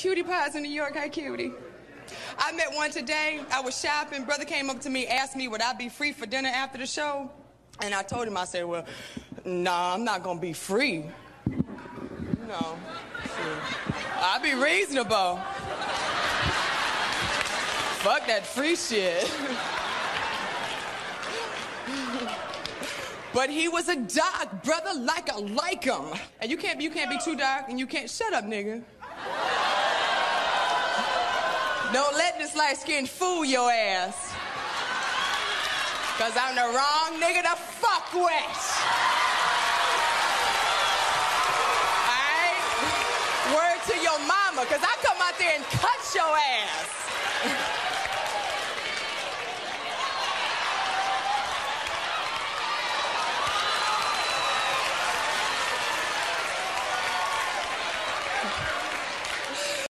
Cutie pies in New York, hi cutie. I met one today. I was shopping. Brother came up to me, asked me would I be free for dinner after the show, and I told him I said, well, nah, I'm not gonna be free. No, I'll be reasonable. Fuck that free shit. But he was a dark brother like I like him. And you can't you can't be too dark and you can't shut up, nigga. Don't let this light skin fool your ass. Cause I'm the wrong nigga to fuck with. Alright? Word to your mama, cause I come out there and cut your ass.